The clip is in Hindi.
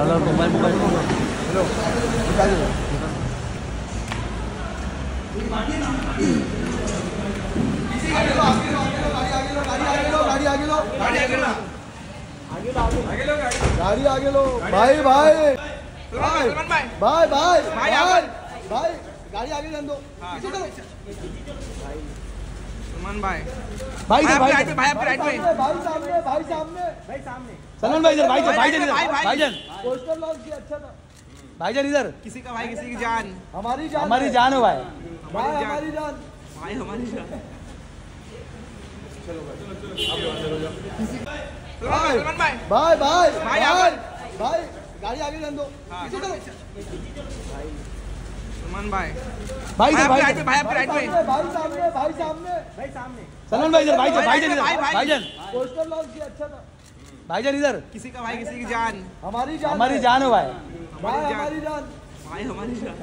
चलो मोबाइल मोबाइल हेलो निकालिए गाड़ी आगे लो गाड़ी आगे लो गाड़ी आगे लो भाई। भाई भाई भाई भाई भाई भाई। गाड़ी आगे रहने दो। करो सलमान भाई। भाई भाई भाई भाई आपके राइट पे। भाई सामने भाई सामने। भाई सामने। सलमान भाई इधर भाई भाई भाई, भाई। पोस्टर लॉन्च किया अच्छा था। भाईजान इधर। किसी का भाई किसी की जान। हमारी जान हमारी जान है भाई। भाई हमारी जान। भाई हमारी जान। भाई। सलमान भाई भाई भाई। भाई, भाई भाई गाड़ी आगे रहने दो। करो सलमान भाई। भाई भाई भाई भाई आपके राइट। सामने, भाई सामने भाई सामने। भाई सामने। सलमान भाई इधर भाई भाई, भाईजान भाई, भाई। भाईजान पोस्टर लॉन्च किया अच्छा था। भाईजान इधर। किसी का भाई किसी की जान। हमारी जान हमारी जान है भाई। भाई जान। हमारी जान। भाई हमारी जान।